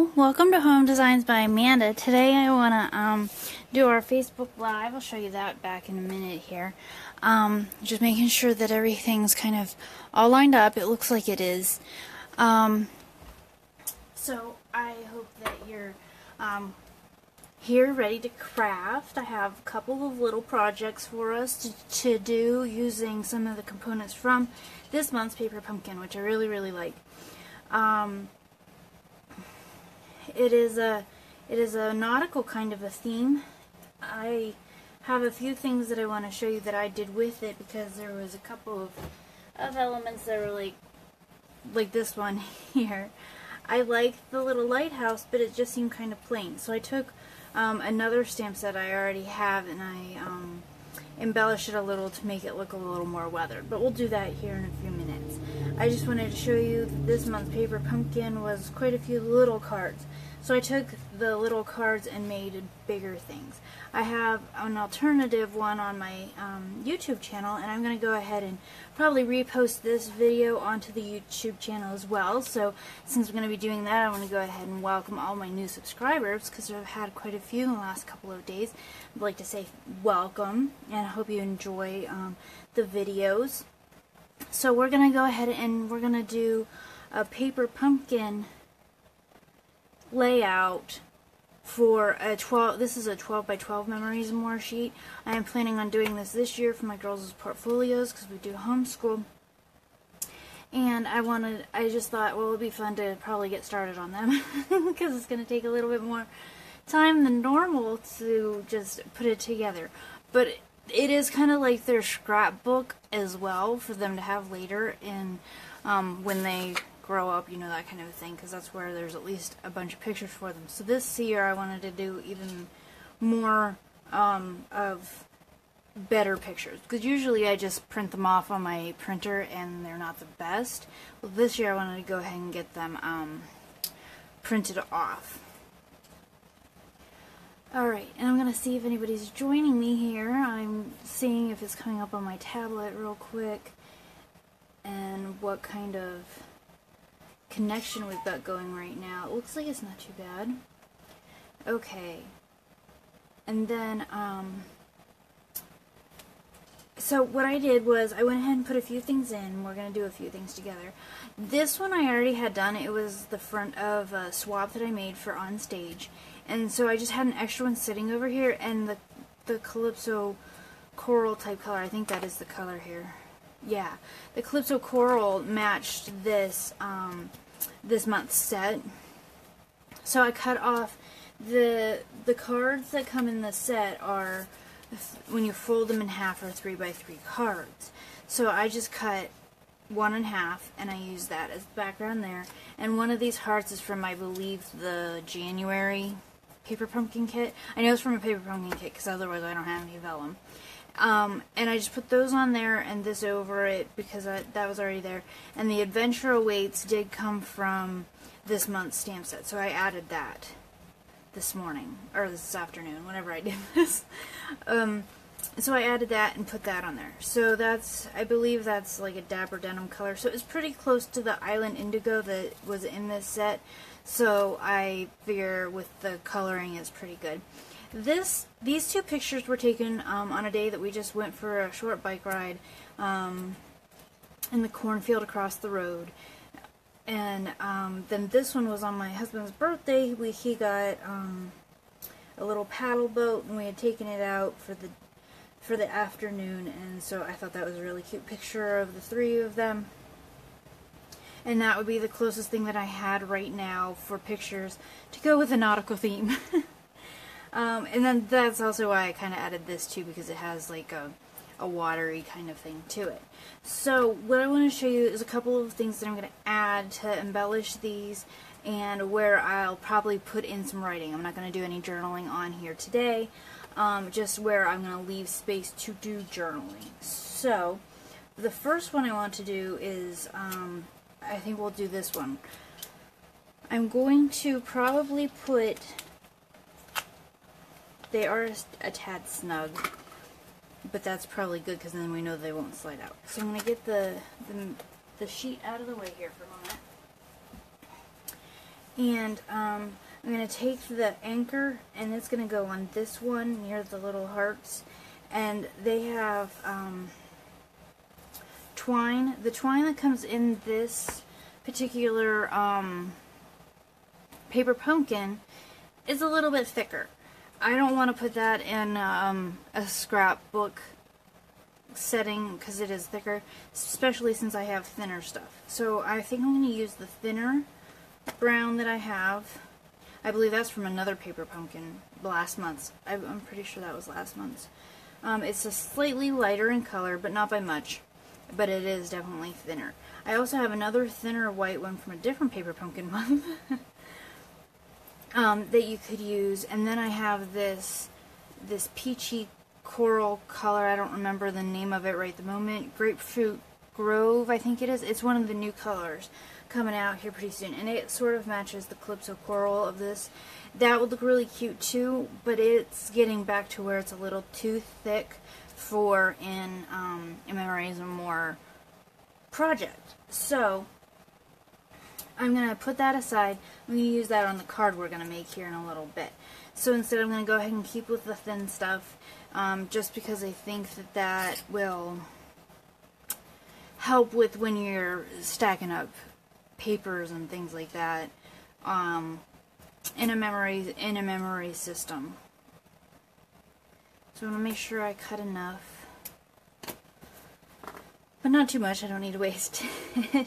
Welcome to Home Designs by Amanda. Today I want to um, do our Facebook Live. I'll show you that back in a minute here. Um, just making sure that everything's kind of all lined up. It looks like it is. Um, so I hope that you're um, here ready to craft. I have a couple of little projects for us to, to do using some of the components from this month's Paper Pumpkin, which I really, really like. It is a it is a nautical kind of a theme. I have a few things that I want to show you that I did with it because there was a couple of of elements that were like like this one here. I like the little lighthouse, but it just seemed kind of plain. So I took um, another stamp set I already have and I um, embellished it a little to make it look a little more weathered. But we'll do that here in a few minutes. I just wanted to show you that this month's Paper Pumpkin was quite a few little cards. So I took the little cards and made bigger things. I have an alternative one on my um, YouTube channel and I'm going to go ahead and probably repost this video onto the YouTube channel as well. So since we're going to be doing that, I want to go ahead and welcome all my new subscribers because I've had quite a few in the last couple of days. I'd like to say welcome and I hope you enjoy um, the videos. So we're going to go ahead and we're going to do a paper pumpkin layout for a 12 this is a 12 by 12 memories more sheet. I am planning on doing this this year for my girls' portfolios because we do homeschool. And I wanted I just thought well it would be fun to probably get started on them because it's going to take a little bit more time than normal to just put it together. But it is kind of like their scrapbook as well for them to have later in um, when they grow up, you know, that kind of thing, because that's where there's at least a bunch of pictures for them. So this year I wanted to do even more um, of better pictures, because usually I just print them off on my printer and they're not the best. Well, this year I wanted to go ahead and get them um, printed off. Alright, and I'm going to see if anybody's joining me here. I'm seeing if it's coming up on my tablet real quick and what kind of connection we've got going right now. It looks like it's not too bad. Okay. And then, um, so what I did was I went ahead and put a few things in. We're going to do a few things together. This one I already had done. It was the front of a swap that I made for on stage. And so I just had an extra one sitting over here and the, the Calypso coral type color. I think that is the color here yeah, the Calypso Coral matched this um, this month's set. So I cut off the the cards that come in the set are when you fold them in half are three by three cards. So I just cut one and a half and I use that as the background there. And one of these hearts is from I believe the January paper pumpkin kit. I know it's from a paper pumpkin kit because otherwise I don't have any vellum. Um, and I just put those on there and this over it because I, that was already there. And the Adventure Awaits did come from this month's stamp set, so I added that this morning, or this afternoon, whenever I did this. Um, so I added that and put that on there. So that's, I believe that's like a Dapper Denim color. So it's pretty close to the Island Indigo that was in this set. So I figure with the coloring it's pretty good. This, these two pictures were taken um, on a day that we just went for a short bike ride um, in the cornfield across the road. And um, then this one was on my husband's birthday. We, he got um, a little paddle boat and we had taken it out for the for the afternoon and so I thought that was a really cute picture of the three of them and that would be the closest thing that I had right now for pictures to go with a nautical theme Um, and then that's also why I kind of added this too because it has like a, a watery kind of thing to it. So what I want to show you is a couple of things that I'm going to add to embellish these and where I'll probably put in some writing. I'm not going to do any journaling on here today, um, just where I'm going to leave space to do journaling. So the first one I want to do is, um, I think we'll do this one. I'm going to probably put they are a tad snug, but that's probably good because then we know they won't slide out. So I'm going to get the, the, the sheet out of the way here for a moment. And um, I'm going to take the anchor and it's going to go on this one near the little hearts. And they have um, twine. The twine that comes in this particular um, paper pumpkin is a little bit thicker. I don't want to put that in um, a scrapbook setting because it is thicker, especially since I have thinner stuff. So I think I'm going to use the thinner brown that I have. I believe that's from another paper pumpkin last month's. I'm pretty sure that was last month's. Um, it's a slightly lighter in color, but not by much. But it is definitely thinner. I also have another thinner white one from a different paper pumpkin month um, that you could use. And then I have this this peachy coral color. I don't remember the name of it right at the moment. Grapefruit Grove, I think it is. It's one of the new colors coming out here pretty soon. And it sort of matches the Calypso Coral of this. That would look really cute too, but it's getting back to where it's a little too thick for in, um, in Memories project. So, I'm going to put that aside. I'm going to use that on the card we're going to make here in a little bit. So instead I'm going to go ahead and keep with the thin stuff um, just because I think that that will help with when you're stacking up papers and things like that um, in a memory in a memory system. So I want to make sure I cut enough, but not too much. I don't need to waste it.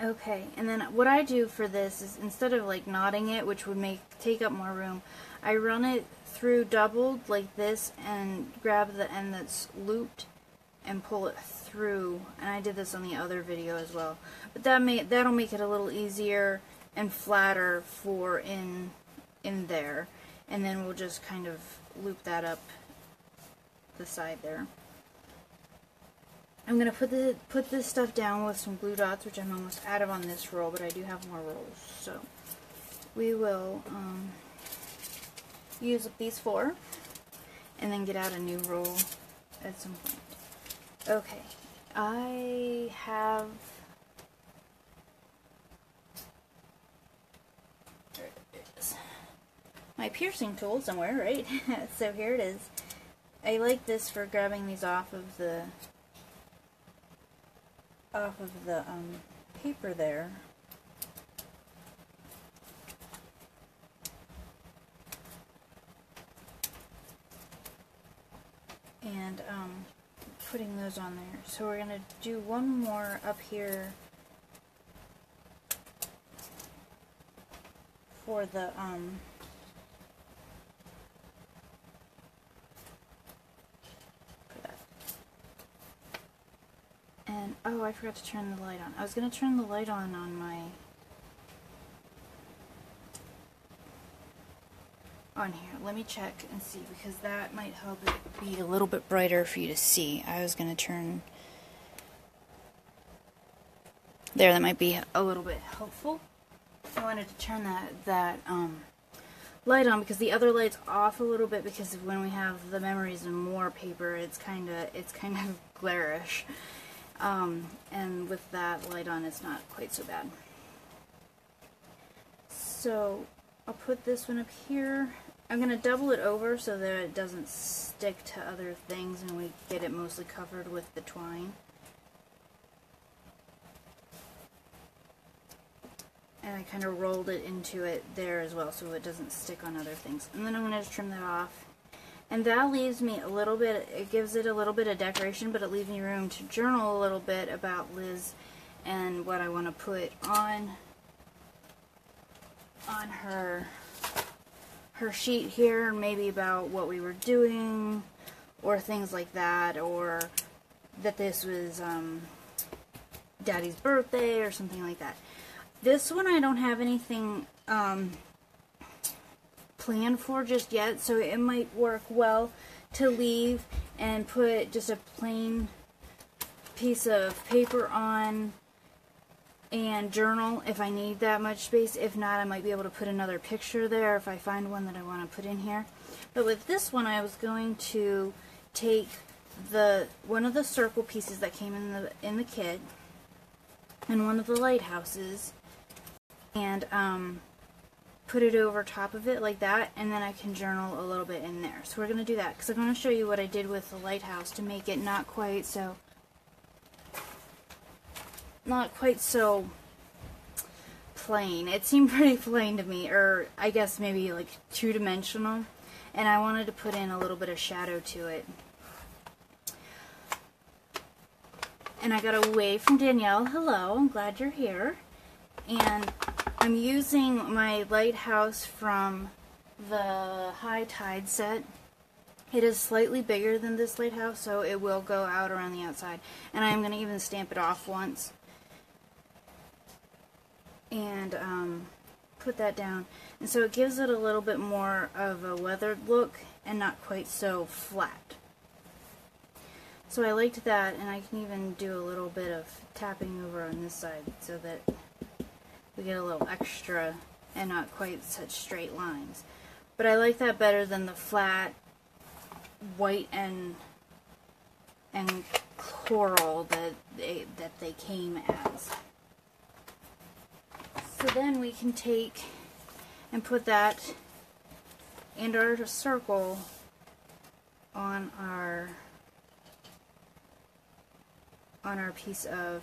okay, and then what I do for this is instead of like knotting it, which would make take up more room, I run it through doubled like this and grab the end that's looped and pull it through and I did this on the other video as well but that may that'll make it a little easier and flatter for in in there and then we'll just kind of loop that up the side there. I'm gonna put the put this stuff down with some glue dots which I'm almost out of on this roll but I do have more rolls. So we will um, use these four and then get out a new roll at some point. Okay, I have my piercing tool somewhere, right? so here it is. I like this for grabbing these off of the off of the um, paper there. and um, putting those on there. So we're going to do one more up here for the um, And oh, I forgot to turn the light on. I was going to turn the light on on my on here. Let me check and see because that might help it be a little bit brighter for you to see. I was going to turn there. That might be a little bit helpful. I wanted to turn that that um, light on because the other light's off a little bit because when we have the memories and more paper, it's kind of it's kind of glarish. Um, and with that light on, it's not quite so bad. So I'll put this one up here. I'm going to double it over so that it doesn't stick to other things and we get it mostly covered with the twine. And I kind of rolled it into it there as well so it doesn't stick on other things. And then I'm going to trim that off. And that leaves me a little bit, it gives it a little bit of decoration, but it leaves me room to journal a little bit about Liz and what I want to put on on her her sheet here, maybe about what we were doing, or things like that, or that this was um, Daddy's birthday, or something like that. This one I don't have anything um, planned for just yet, so it might work well to leave and put just a plain piece of paper on and journal if I need that much space. If not, I might be able to put another picture there if I find one that I want to put in here. But with this one, I was going to take the one of the circle pieces that came in the in the kit and one of the lighthouses and um, put it over top of it like that and then I can journal a little bit in there. So we're going to do that because I'm going to show you what I did with the lighthouse to make it not quite so not quite so plain. It seemed pretty plain to me or I guess maybe like two-dimensional and I wanted to put in a little bit of shadow to it. And I got away from Danielle. Hello, I'm glad you're here. And I'm using my lighthouse from the high tide set. It is slightly bigger than this lighthouse, so it will go out around the outside. And I'm going to even stamp it off once. And um, put that down. And so it gives it a little bit more of a weathered look and not quite so flat. So I liked that, and I can even do a little bit of tapping over on this side so that we get a little extra and not quite such straight lines. But I like that better than the flat white and and coral that they that they came as. So then we can take and put that in our circle on our on our piece of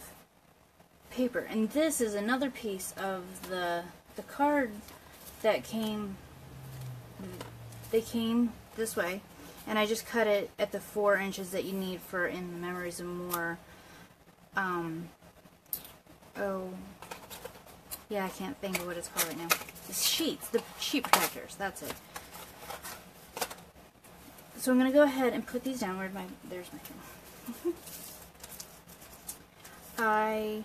paper. And this is another piece of the the card that came they came this way. And I just cut it at the four inches that you need for in the memories of more um oh yeah I can't think of what it's called right now. The sheets the sheet protectors that's it. So I'm gonna go ahead and put these down. Where my there's my thing. I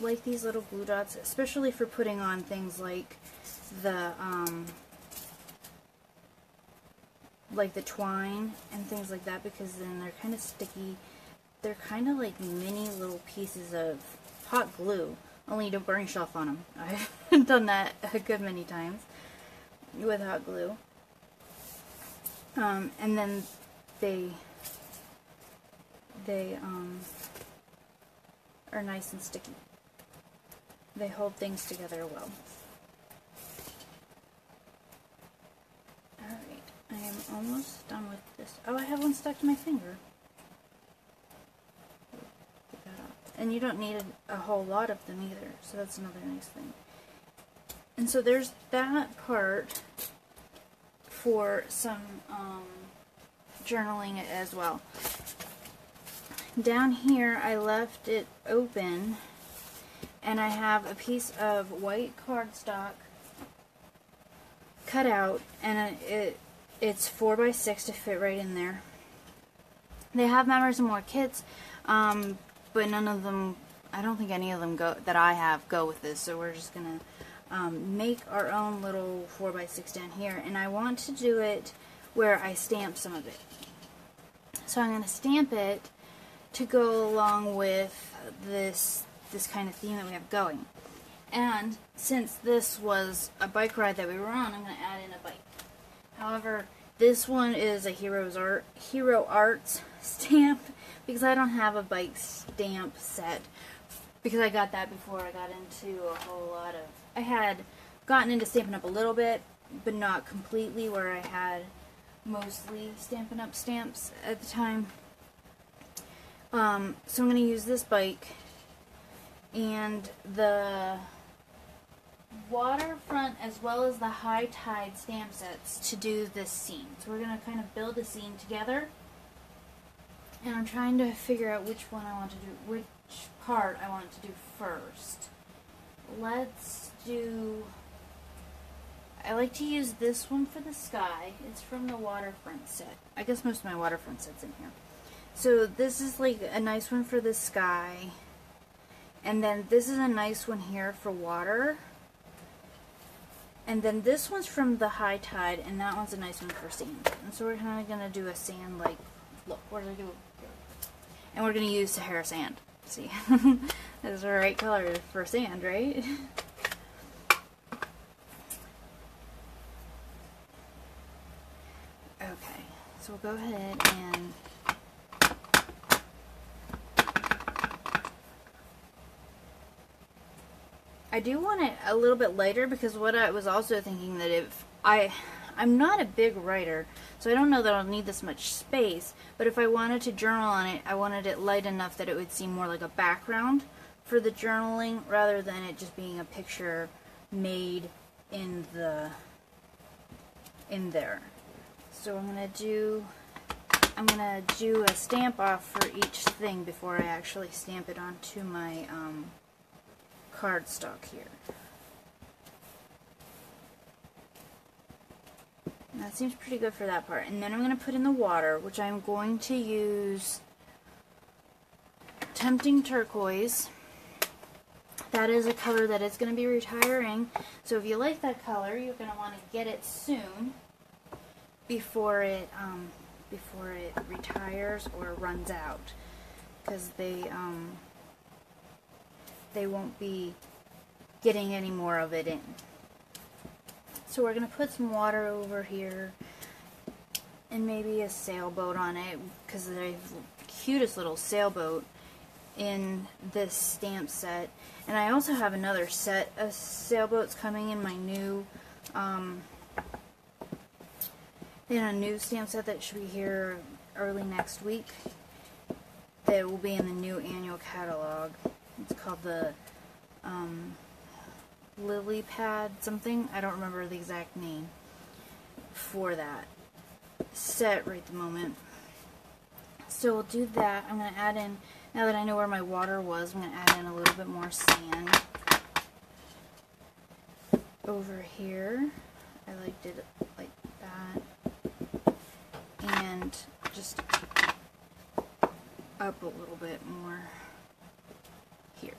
like these little glue dots, especially for putting on things like the, um, like the twine and things like that because then they're kind of sticky. They're kind of like mini little pieces of hot glue, only you don't on them. I've done that a good many times with hot glue. Um, and then they, they, um, are nice and sticky. They hold things together well. Alright, I am almost done with this. Oh, I have one stuck to my finger. And you don't need a, a whole lot of them either, so that's another nice thing. And so there's that part for some um, journaling as well. Down here, I left it open and I have a piece of white cardstock cut out and it it's 4 by 6 to fit right in there. They have Memories and More kits, um, but none of them, I don't think any of them go that I have go with this, so we're just going to um, make our own little 4 by 6 down here, and I want to do it where I stamp some of it. So I'm going to stamp it to go along with this this kind of theme that we have going. And since this was a bike ride that we were on, I'm going to add in a bike. However, this one is a Heroes Art Hero Arts stamp because I don't have a bike stamp set because I got that before I got into a whole lot of I had gotten into Stampin' Up a little bit, but not completely where I had mostly Stampin' Up stamps at the time. Um, so I'm going to use this bike and the waterfront as well as the high tide stamp sets to do this scene. So we're going to kind of build a scene together. And I'm trying to figure out which one I want to do, which part I want to do first. Let's do, I like to use this one for the sky. It's from the waterfront set. I guess most of my waterfront sets in here. So this is like a nice one for the sky. And then this is a nice one here for water. And then this one's from the high tide, and that one's a nice one for sand. And so we're kind of going to do a sand, like, look, what do I do? And we're going to use Sahara sand. See, that's the right color for sand, right? okay, so we'll go ahead and I do want it a little bit lighter because what I was also thinking that if I I'm not a big writer, so I don't know that I'll need this much space, but if I wanted to journal on it, I wanted it light enough that it would seem more like a background for the journaling rather than it just being a picture made in the in there. So I'm going to do I'm going to do a stamp off for each thing before I actually stamp it onto my um, cardstock here. that seems pretty good for that part. And then I'm going to put in the water, which I'm going to use Tempting Turquoise. That is a color that is going to be retiring. So if you like that color, you're going to want to get it soon before it um, before it retires or runs out because they um, they won't be getting any more of it in. So we're going to put some water over here and maybe a sailboat on it because they have the cutest little sailboat in this stamp set. And I also have another set of sailboats coming in my new um, in a new stamp set that should be here early next week that will be in the new annual catalog. It's called the um, Lily Pad something. I don't remember the exact name for that set right the moment. So we'll do that. I'm going to add in, now that I know where my water was, I'm going to add in a little bit more sand over here. I liked it like that and just up a little bit more here.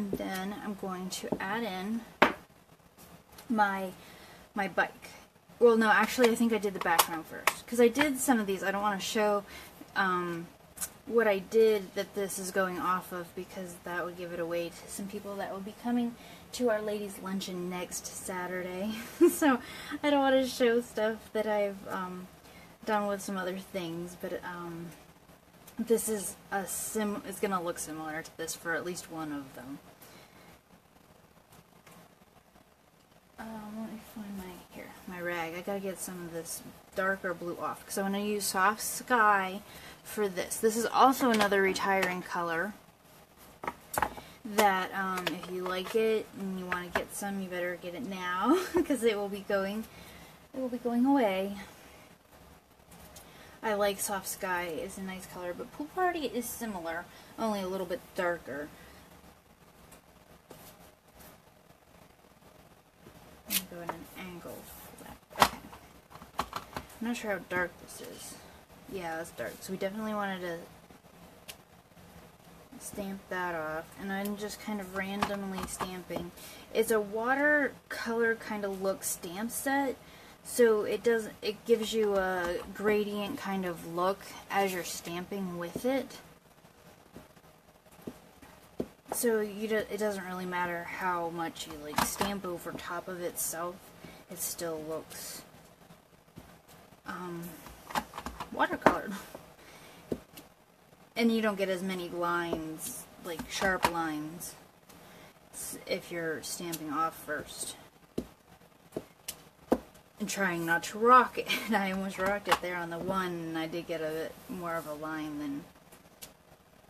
And then I'm going to add in my my bike. Well, no, actually, I think I did the background first. Because I did some of these. I don't want to show um, what I did that this is going off of because that would give it away to some people that will be coming to Our Ladies Luncheon next Saturday. so I don't want to show stuff that I've um, done with some other things, but um, this is a sim. It's gonna look similar to this for at least one of them. Um, let me find my here my rag. I gotta get some of this darker blue off because I'm gonna use soft sky for this. This is also another retiring color that um, if you like it and you want to get some, you better get it now because it will be going it will be going away. I like Soft Sky. It's a nice color, but Pool Party is similar, only a little bit darker. go in an angle Okay. I'm not sure how dark this is. Yeah, it's dark. So we definitely wanted to stamp that off and I'm just kind of randomly stamping. It's a watercolor kind of look stamp set so it does it gives you a gradient kind of look as you're stamping with it. So you do, it doesn't really matter how much you like stamp over top of itself, it still looks um, watercolored and you don't get as many lines, like sharp lines, if you're stamping off first. And trying not to rock it. And I almost rocked it there on the one, and I did get a bit more of a line than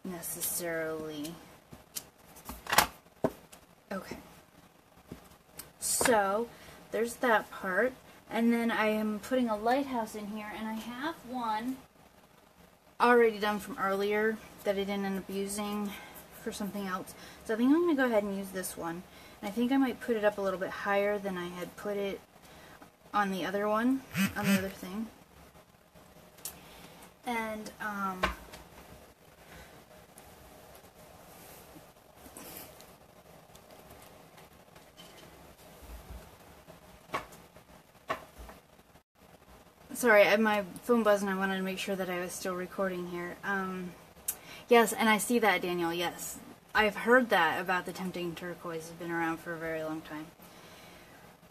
necessarily. Okay. So, there's that part. And then I am putting a lighthouse in here, and I have one already done from earlier that I didn't end up using for something else. So I think I'm going to go ahead and use this one. And I think I might put it up a little bit higher than I had put it on the other one, on the other thing. And, um, sorry, I, my phone buzzed and I wanted to make sure that I was still recording here. Um, yes, and I see that, Daniel, yes. I've heard that about the Tempting Turquoise. has been around for a very long time.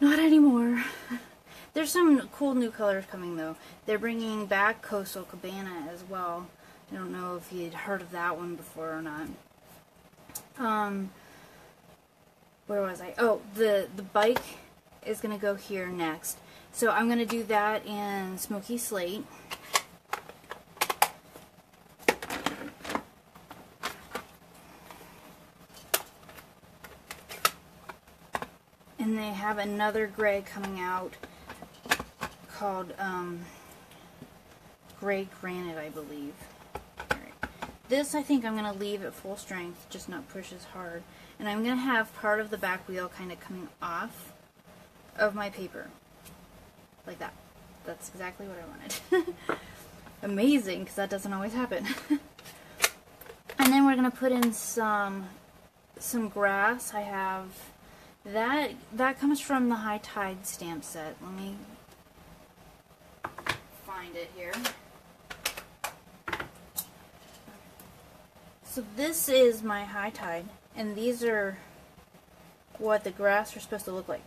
Not anymore. There's some cool new colors coming, though. They're bringing back Coastal Cabana as well. I don't know if you'd heard of that one before or not. Um, where was I? Oh, the the bike is gonna go here next. So I'm gonna do that in Smoky Slate. And they have another gray coming out called um, Gray Granite, I believe. This I think I'm going to leave at full strength, just not push as hard. And I'm going to have part of the back wheel kind of coming off of my paper. Like that. That's exactly what I wanted. Amazing, because that doesn't always happen. and then we're going to put in some some grass. I have that that comes from the High Tide stamp set. Let me find it here. So this is my High Tide, and these are what the grass are supposed to look like.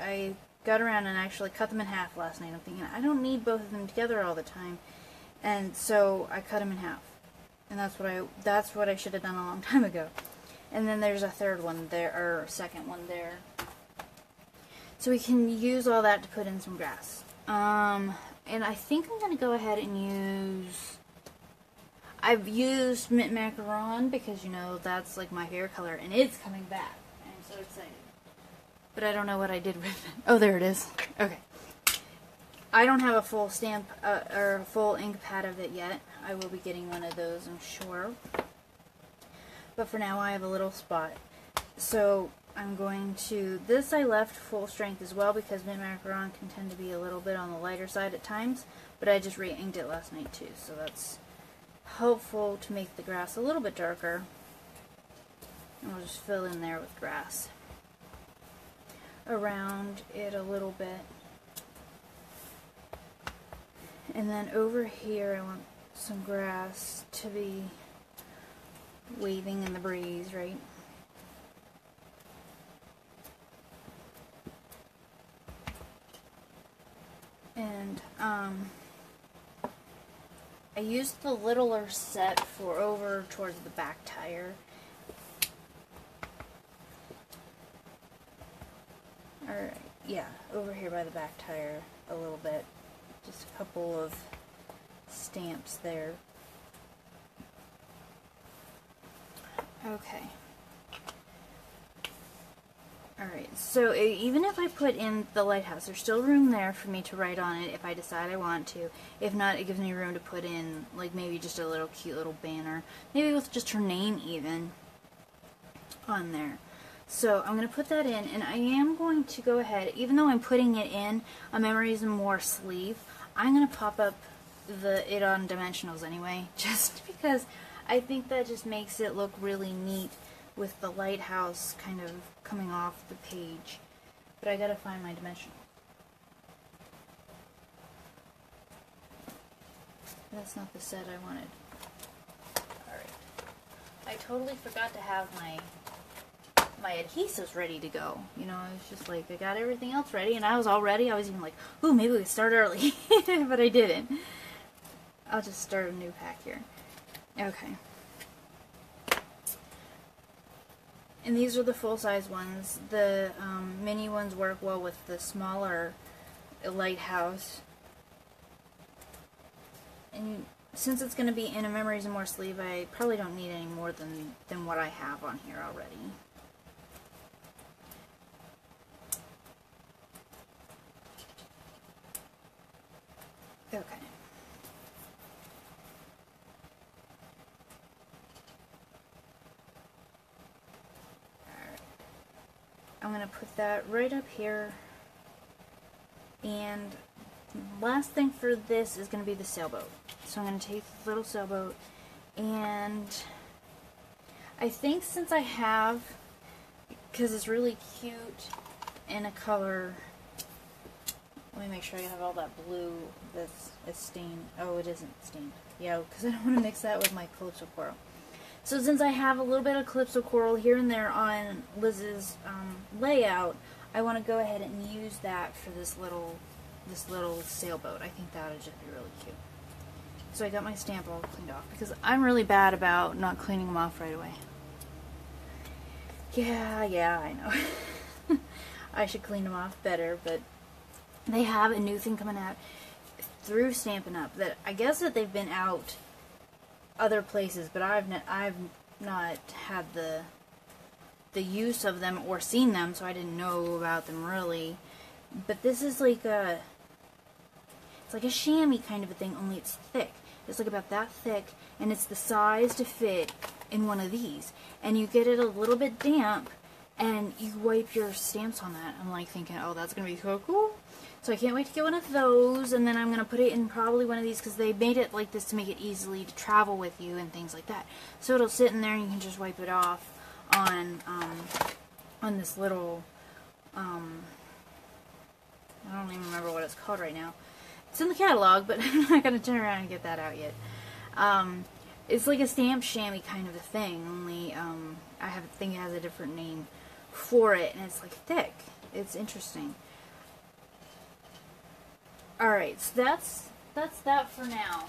I got around and actually cut them in half last night. I'm thinking I don't need both of them together all the time, and so I cut them in half. And that's what I that's what I should have done a long time ago. And then there's a third one there, or second one there. So we can use all that to put in some grass. Um, and I think I'm going to go ahead and use... I've used Mint Macaron because, you know, that's like my hair color, and it's coming back. I'm so excited. But I don't know what I did with it. Oh, there it is. Okay. I don't have a full stamp, uh, or a full ink pad of it yet. I will be getting one of those, I'm sure. But for now, I have a little spot. So, I'm going to, this I left full strength as well because Mint Macaron can tend to be a little bit on the lighter side at times, but I just re-inked it last night too, so that's helpful to make the grass a little bit darker. And we'll just fill in there with grass around it a little bit. And then over here I want some grass to be waving in the breeze, right? And um, I used the littler set for over towards the back tire. Alright, yeah, over here by the back tire a little bit. Just a couple of stamps there. Okay. Alright, so uh, even if I put in the lighthouse, there's still room there for me to write on it if I decide I want to. If not, it gives me room to put in, like, maybe just a little cute little banner. Maybe with just her name, even, on there. So I'm going to put that in, and I am going to go ahead, even though I'm putting it in a Memories and More sleeve, I'm going to pop up the it on dimensionals anyway, just because I think that just makes it look really neat with the lighthouse kind of coming off the page. But I gotta find my dimensional. That's not the set I wanted. Alright. I totally forgot to have my my adhesives ready to go. You know, I was just like, I got everything else ready, and I was all ready. I was even like, ooh, maybe we start early. but I didn't. I'll just start a new pack here. Okay. And these are the full-size ones. The um, mini ones work well with the smaller lighthouse. And since it's going to be in a Memories and More sleeve, I probably don't need any more than, than what I have on here already. Okay. Going to put that right up here. And last thing for this is going to be the sailboat. So I'm going to take the little sailboat and I think since I have, because it's really cute in a color, let me make sure I have all that blue that's is stained. Oh, it isn't stained. Yeah, because I don't want to mix that with my Calypso Coral. So since I have a little bit of Calypso Coral here and there on Liz's um, layout, I want to go ahead and use that for this little this little sailboat. I think that would just be really cute. So I got my stamp all cleaned off because I'm really bad about not cleaning them off right away. Yeah, yeah, I know. I should clean them off better, but they have a new thing coming out through Stampin' Up! that I guess that they've been out other places, but I've not, I've not had the the use of them or seen them, so I didn't know about them really. But this is like a it's like a chamois kind of a thing, only it's thick. It's like about that thick, and it's the size to fit in one of these. And you get it a little bit damp, and you wipe your stamps on that. I'm like thinking, oh, that's gonna be so cool. So I can't wait to get one of those, and then I'm gonna put it in probably one of these because they made it like this to make it easily to travel with you and things like that. So it'll sit in there, and you can just wipe it off on um, on this little. Um, I don't even remember what it's called right now. It's in the catalog, but I'm not going to turn around and get that out yet. Um, it's like a stamp chamois kind of a thing, only um, I have, think it has a different name for it, and it's like thick. It's interesting. Alright, so that's, that's that for now.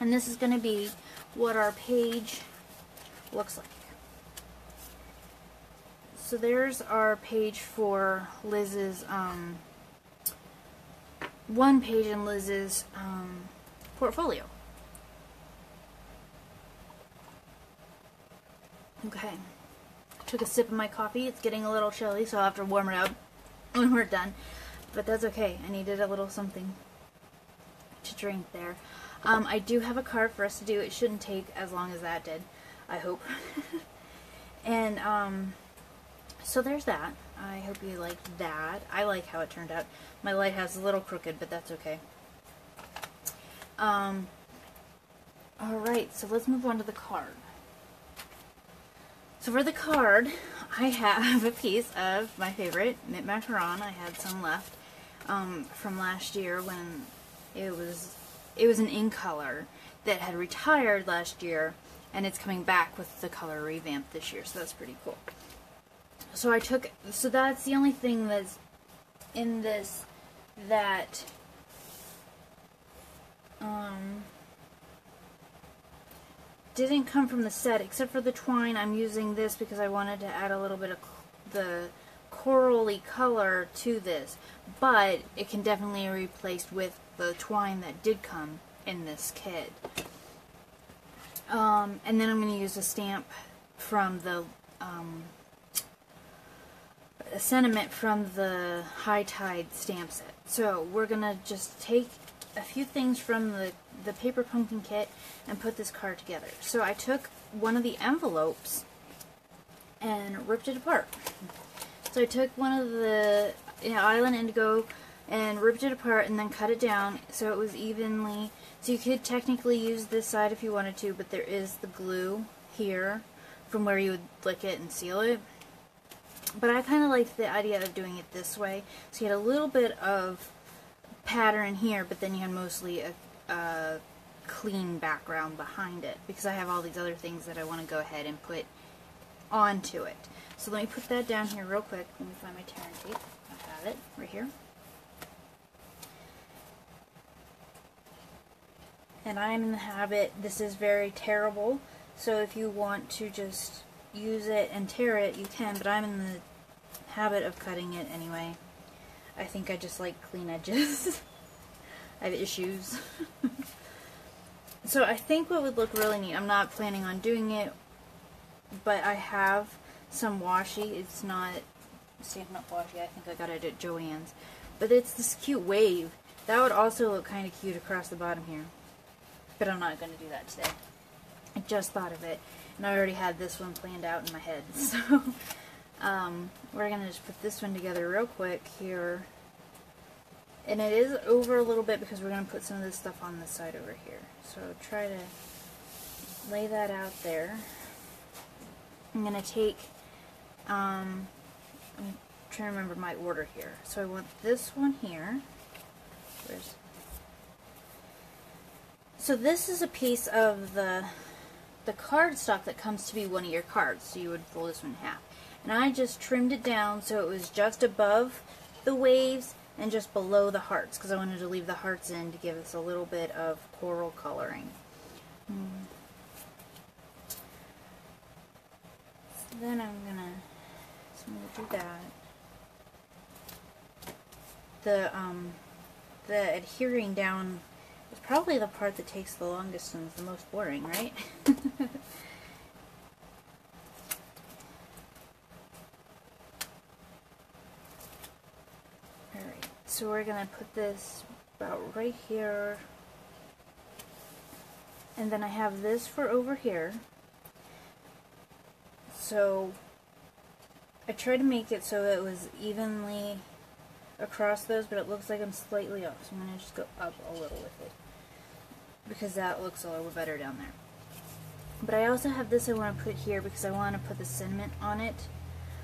And this is going to be what our page looks like. So there's our page for Liz's um, one page in Liz's um, portfolio. Okay. Took a sip of my coffee. It's getting a little chilly, so I'll have to warm it up when we're done. But that's okay. I needed a little something to drink there. Um, I do have a card for us to do. It shouldn't take as long as that did. I hope. and, um, so there's that. I hope you liked that. I like how it turned out. My lighthouse is a little crooked, but that's okay. Um, Alright, so let's move on to the card. So for the card, I have a piece of my favorite, Mint Macaron. I had some left um, from last year when it was it was an in color that had retired last year, and it's coming back with the color revamp this year, so that's pretty cool so I took, so that's the only thing that's in this that, um, didn't come from the set, except for the twine. I'm using this because I wanted to add a little bit of the corally color to this, but it can definitely be replaced with the twine that did come in this kit. Um, and then I'm going to use a stamp from the um, a sentiment from the High Tide stamp set. So we're going to just take a few things from the, the paper pumpkin kit and put this card together. So I took one of the envelopes and ripped it apart. So I took one of the you know, Island Indigo and ripped it apart and then cut it down so it was evenly. So you could technically use this side if you wanted to, but there is the glue here from where you would lick it and seal it. But I kind of like the idea of doing it this way. So you had a little bit of pattern here, but then you had mostly a, a clean background behind it. Because I have all these other things that I want to go ahead and put onto it. So let me put that down here real quick. Let me find my tear and tape. I have it right here. And I'm in the habit, this is very terrible, so if you want to just use it and tear it, you can, but I'm in the habit of cutting it anyway. I think I just like clean edges. I have issues. so I think what would look really neat, I'm not planning on doing it, but I have some washi. It's not Stampin' Up washi. I think I got it at Joann's. But it's this cute wave. That would also look kind of cute across the bottom here. But I'm not going to do that today. I just thought of it. And I already had this one planned out in my head. So um, we're going to just put this one together real quick here. And it is over a little bit because we're going to put some of this stuff on this side over here. So try to lay that out there. I'm going to take, um, I'm trying to remember my order here. So I want this one here. Where's so this is a piece of the the cardstock that comes to be one of your cards. So you would fold this one in half. And I just trimmed it down so it was just above the waves and just below the hearts because I wanted to leave the hearts in to give us a little bit of coral coloring. Hmm. then I'm gonna, so I'm gonna do that. The, um, the adhering down is probably the part that takes the longest and is the most boring, right? Alright, so we're gonna put this about right here. And then I have this for over here. So I tried to make it so it was evenly across those, but it looks like I'm slightly off. So I'm going to just go up a little with it. Because that looks a little better down there. But I also have this I want to put here because I want to put the sentiment on it.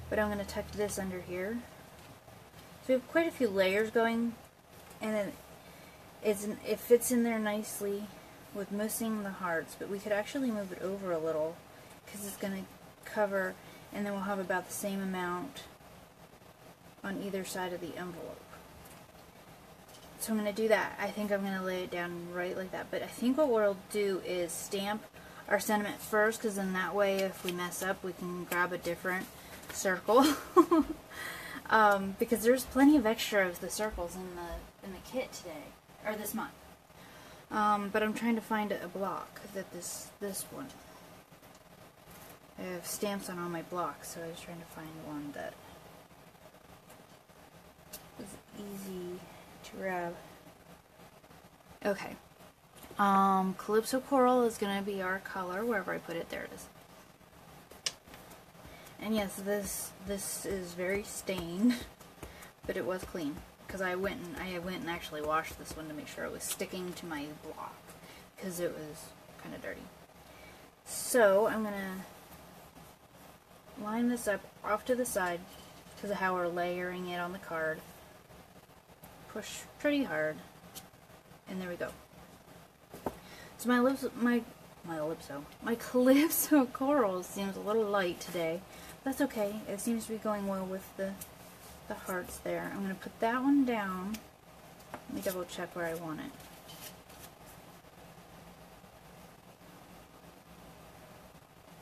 But I'm going to tuck this under here. So we have quite a few layers going. And it, it fits in there nicely with missing the hearts. But we could actually move it over a little because it's going to cover and then we'll have about the same amount on either side of the envelope. So I'm going to do that. I think I'm going to lay it down right like that. But I think what we'll do is stamp our sentiment first because then that way if we mess up we can grab a different circle. um, because there's plenty of extra of the circles in the in the kit today or this month. Um, but I'm trying to find a block that this this one I have stamps on all my blocks, so I was trying to find one that was easy to grab. Okay. Um, Calypso Coral is going to be our color, wherever I put it, there it is. And yes, this this is very stained, but it was clean because I went and I went and actually washed this one to make sure it was sticking to my block because it was kind of dirty. So I'm gonna line this up off to the side because of how we're layering it on the card. Push pretty hard. And there we go. So my lips, my, my Calypso, oh, my Calypso coral seems a little light today. That's okay. It seems to be going well with the, the hearts there. I'm going to put that one down. Let me double check where I want it.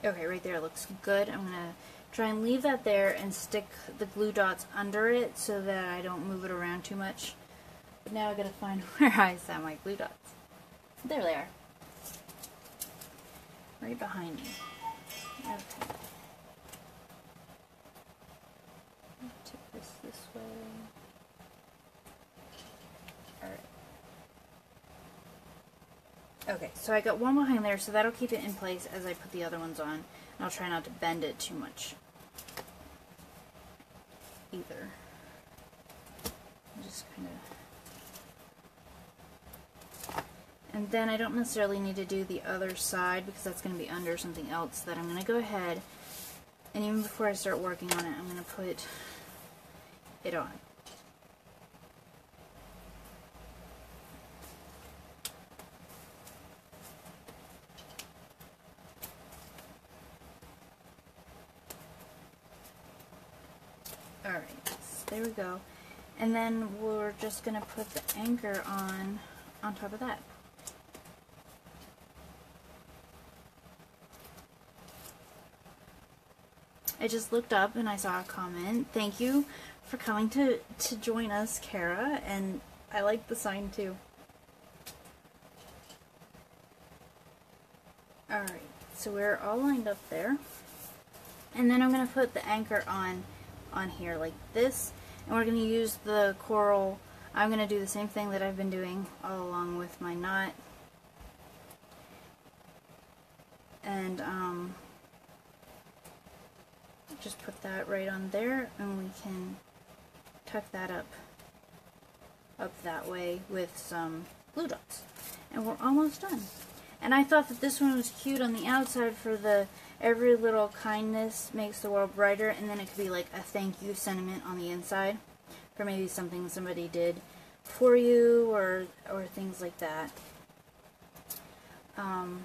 Okay, right there looks good. I'm going to try and leave that there and stick the glue dots under it so that I don't move it around too much. But now I gotta find where I set my glue dots. There they are. Right behind me. Okay. Tip this this way. Alright. Okay, so I got one behind there, so that'll keep it in place as I put the other ones on. And I'll try not to bend it too much. Either. Just kind of... And then I don't necessarily need to do the other side because that's going to be under something else that I'm going to go ahead and even before I start working on it, I'm going to put it on. Alright, so there we go. And then we're just going to put the anchor on on top of that. I just looked up and I saw a comment. Thank you for coming to, to join us, Kara, and I like the sign too. Alright, so we're all lined up there. And then I'm going to put the anchor on on here like this and we're going to use the coral. I'm going to do the same thing that I've been doing all along with my knot. And um, just put that right on there and we can tuck that up up that way with some glue dots. And we're almost done and I thought that this one was cute on the outside for the every little kindness makes the world brighter, and then it could be like a thank you sentiment on the inside for maybe something somebody did for you or or things like that. Um,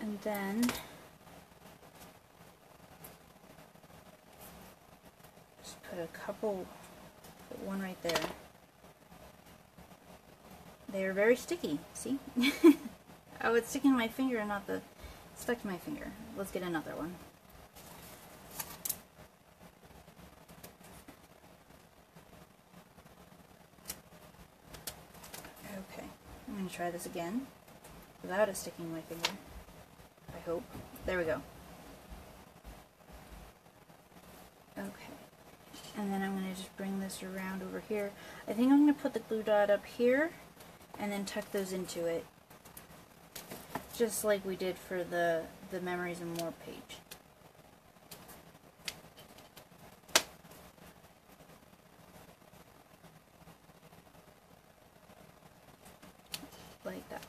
and then just put a couple, put one right there. They are very sticky, see? oh, it's sticking to my finger and not the... stuck to my finger. Let's get another one. Okay, I'm going to try this again without it sticking to my finger. I hope. There we go. Okay. And then I'm going to just bring this around over here. I think I'm going to put the glue dot up here and then tuck those into it. Just like we did for the, the Memories and More page. Like that.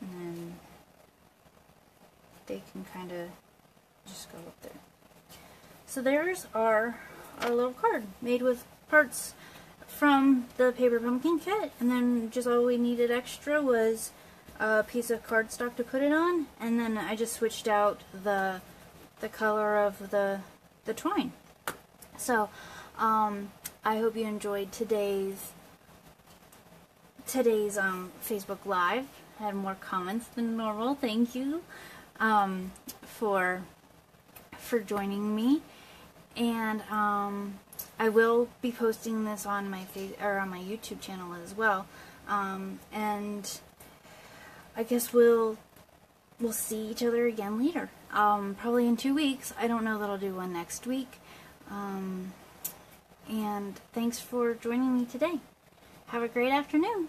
And then they can kind of just go up there. So there's our, our little card made with parts from the paper pumpkin kit and then just all we needed extra was a piece of cardstock to put it on and then I just switched out the the color of the the twine. So um, I hope you enjoyed today's today's um, Facebook Live. I had more comments than normal. Thank you um, for for joining me, and um, I will be posting this on my face or on my YouTube channel as well. Um, and I guess we'll we'll see each other again later. Um, probably in two weeks. I don't know that I'll do one next week. Um, and thanks for joining me today. Have a great afternoon.